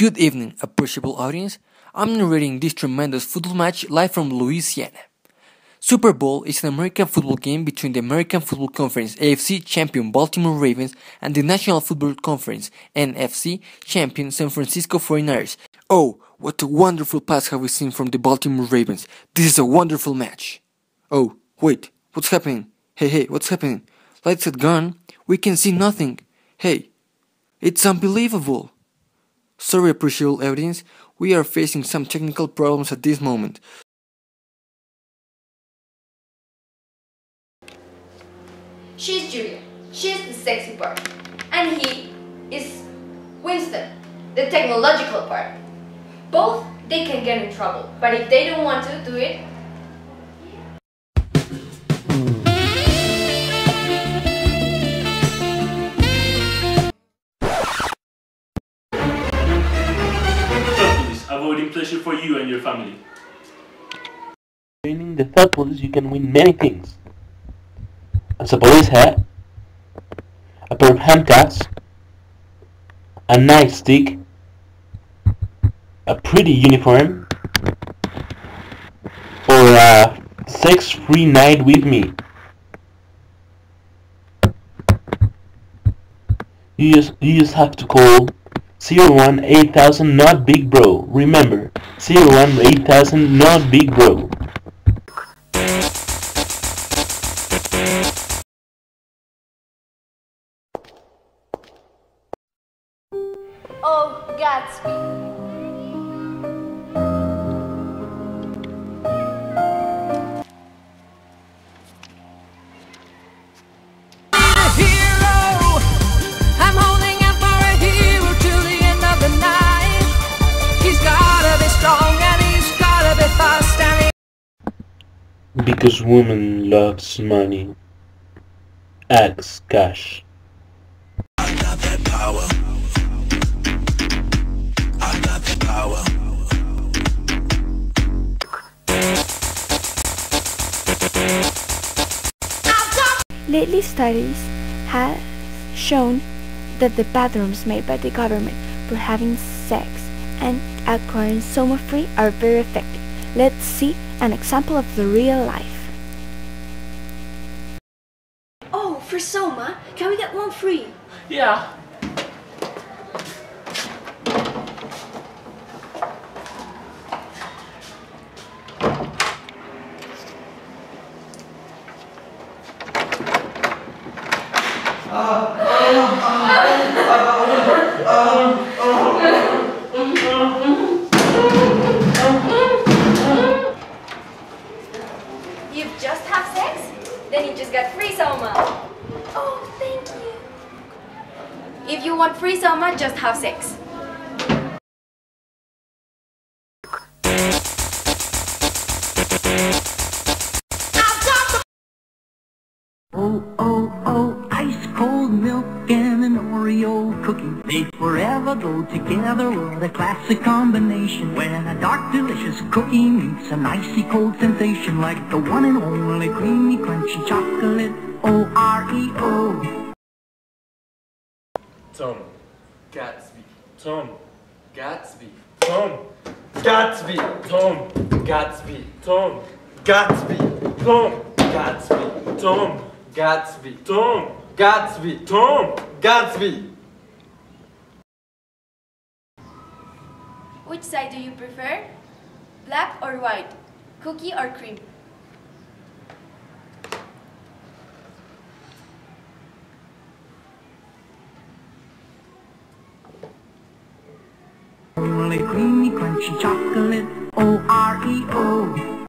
Good evening, appreciable audience. I'm narrating this tremendous football match live from Louisiana. Super Bowl is an American football game between the American Football Conference AFC champion Baltimore Ravens and the National Football Conference NFC champion San Francisco 49ers. Oh, what a wonderful pass have we seen from the Baltimore Ravens. This is a wonderful match. Oh, wait, what's happening? Hey, hey, what's happening? Lights had gone. We can see nothing. Hey, it's unbelievable. Sorry, appreciable audience, we are facing some technical problems at this moment. She's Julia. She's the sexy part. And he is Winston, the technological part. Both, they can get in trouble. But if they don't want to do it, for you and your family. Joining the third police, you can win many things. A police hat, a pair of handcuffs, a nightstick, a pretty uniform, or a sex-free night with me. You just, you just have to call 01 8000 not big bro. Remember, 01 8000 not big bro. oh, Gatsby. Because woman loves money. Axe cash. Lately, studies have shown that the bathrooms made by the government for having sex and acquiring soma free are very effective. Let's see an example of the real life. Oh, for Soma, can we get one free? Yeah. You've just had sex? Then you just got free Soma. Oh, thank you. If you want free Soma, just have sex. Oh, oh, oh, They forever go together, what a classic combination. When a dark, delicious cookie meets an icy cold sensation like the one and only creamy, crunchy chocolate O-R-E-O. Tom. Gatsby. Tom. Gatsby. Tom. Gatsby. Tom. Gatsby. Tom. Gatsby. Tom. Gatsby. Tom. Gatsby. Tom. Gatsby. Tom. Gatsby. Which side do you prefer? Black or white? Cookie or cream? Only creamy, crunchy chocolate O-R-E-O.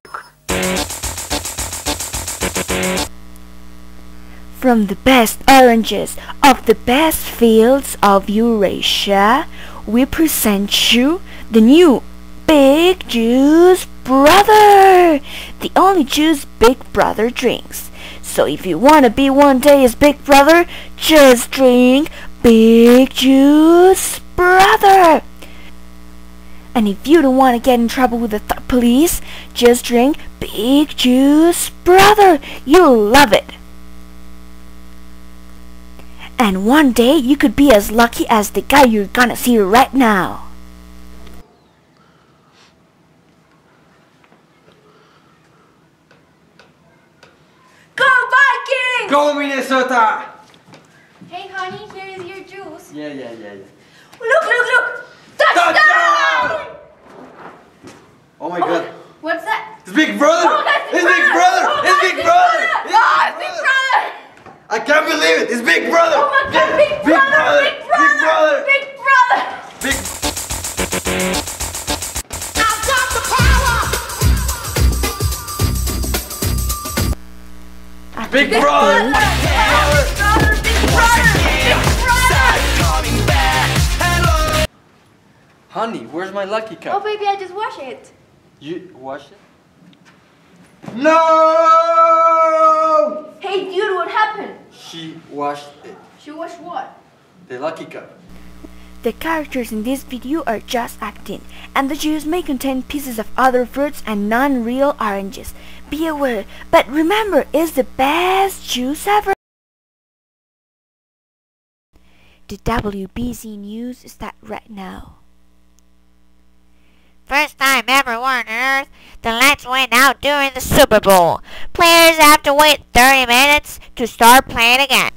From the best oranges of the best fields of Eurasia, we present you the new Big Juice Brother! The only juice Big Brother drinks. So if you want to be one day as Big Brother, just drink Big Juice Brother! And if you don't want to get in trouble with the th- police, just drink Big Juice Brother. You'll love it. And one day you could be as lucky as the guy you're gonna see right now. Go Vikings! Go Minnesota! Hey honey, here is your juice. Yeah, yeah, yeah, yeah. Look, look, look! Touchdown! Touchdown! Oh my oh god. What's that? It's Big Brother! Oh, it's Big Brother! Oh, It's Big Brother! Oh my god, Big Big Brother! Brother! Big Brother! Big Brother! Big Big Brother! Big that brother! day, Big Brother! Big Brother! Big Brother! Honey, where's my lucky cup? Oh baby, I just washed it. You washed it? No! Hey dude, what happened? She washed it. She washed what? The lucky cup. The characters in this video are just acting, and the juice may contain pieces of other fruits and non-real oranges. Be aware, but remember, it's the best juice ever. The WBC news is that right now. First time ever on Earth, the lights went out during the Super Bowl. Players have to wait 30 minutes to start playing again.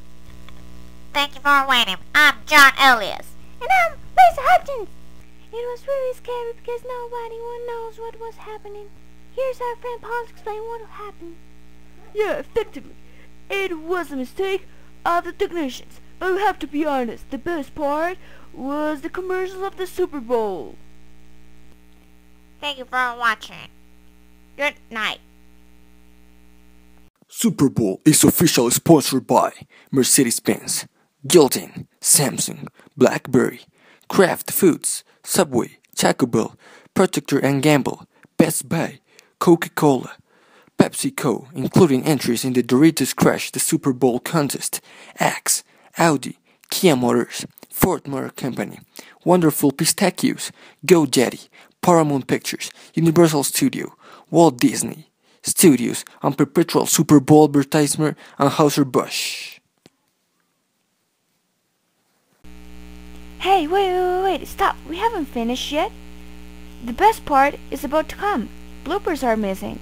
Thank you for waiting. I'm John Elias. And I'm Lisa Hutchins. It was really scary because nobody one knows what was happening. Here's our friend Paul to explain what happened. Yeah, effectively. It was a mistake of the technicians. But we have to be honest, the best part was the commercials of the Super Bowl. Thank you for watching. Good night. Super Bowl is officially sponsored by Mercedes-Benz, Gildan, Samsung, BlackBerry, Kraft Foods, Subway, Taco Bell, Protector & Gamble, Best Buy, Coca-Cola, PepsiCo, including entries in the Doritos Crush the Super Bowl contest, Axe, Audi, Kia Motors, Ford Motor Company, Wonderful Pistachios, GoDaddy, Paramount Pictures, Universal Studio, Walt Disney Studios, and perpetual Super Bowl advertisement Anheuser-Busch. Hey, wait, wait, wait, wait, stop. We haven't finished yet. The best part is about to come. Bloopers are missing.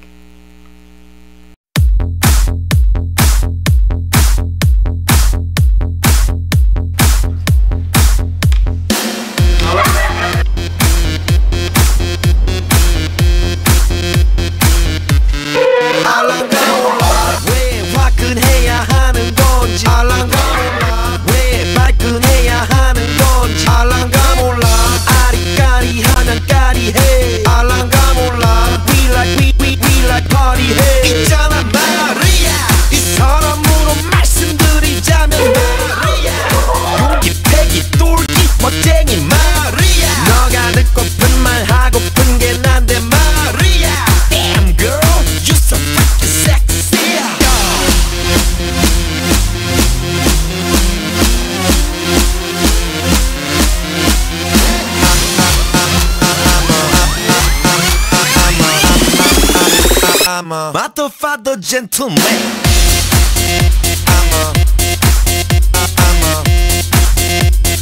I'm a motherfucker gentleman I'm a, I'm a,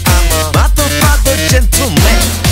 I'm a, I'm a gentleman.